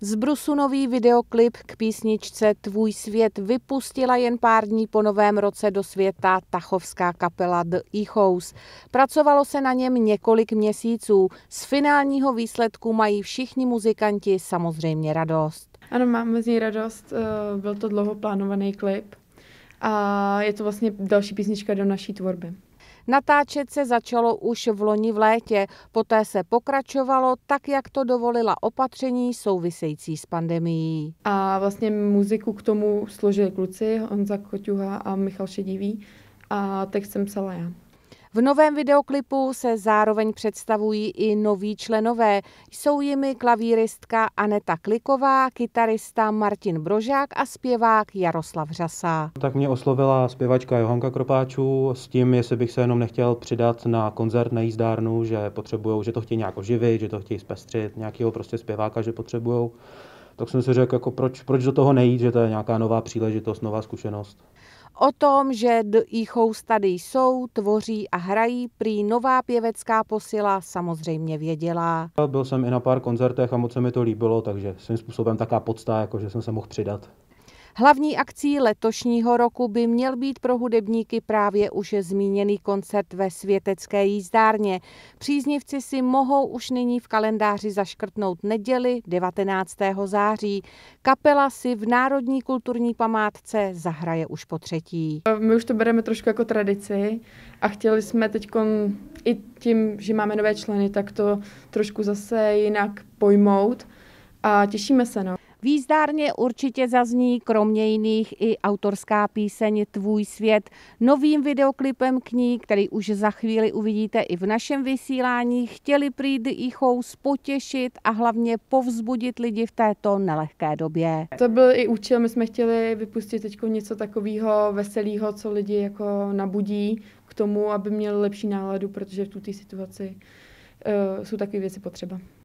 Z Brusu nový videoklip k písničce Tvůj svět vypustila jen pár dní po novém roce do světa tachovská kapela The Echoes. Pracovalo se na něm několik měsíců. Z finálního výsledku mají všichni muzikanti samozřejmě radost. Ano, máme z něj radost. Eh, byl to dlouho plánovaný klip a je to vlastně další písnička do naší tvorby. Natáčet se začalo už v loni v létě, poté se pokračovalo tak, jak to dovolila opatření související s pandemií. A vlastně muziku k tomu složili kluci Honza Koťuha a Michal Šedivý a text jsem psala já. V novém videoklipu se zároveň představují i noví členové. Jsou jimi klavíristka Aneta Kliková, kytarista Martin Brožák a zpěvák Jaroslav Řasa. Tak mě oslovila zpěvačka Johanka Kropáčů s tím, jestli bych se jenom nechtěl přidat na koncert na jízdárnu, že potřebují, že to chtějí nějak oživit, že to chtějí zpestřit, nějakého prostě zpěváka, že potřebují. Tak jsem si řekl, jako proč, proč do toho nejít, že to je nějaká nová příležitost, nová zkušenost. O tom, že The Echoes tady jsou, tvoří a hrají, prý nová pěvecká posila samozřejmě věděla. Byl jsem i na pár koncertech a moc se mi to líbilo, takže svým způsobem taká podsta, jako že jsem se mohl přidat. Hlavní akcí letošního roku by měl být pro hudebníky právě už zmíněný koncert ve světecké jízdárně. Příznivci si mohou už nyní v kalendáři zaškrtnout neděli 19. září. Kapela si v Národní kulturní památce zahraje už po třetí. My už to bereme trošku jako tradici a chtěli jsme teď i tím, že máme nové členy, tak to trošku zase jinak pojmout a těšíme se. No. Výzdárně určitě zazní kromě jiných i autorská píseň Tvůj svět. Novým videoklipem k ní, který už za chvíli uvidíte i v našem vysílání, chtěli prý The Echoes potěšit a hlavně povzbudit lidi v této nelehké době. To byl i účel, my jsme chtěli vypustit teď něco takového veselého, co lidi jako nabudí k tomu, aby měli lepší náladu, protože v tuto situaci uh, jsou takové věci potřeba.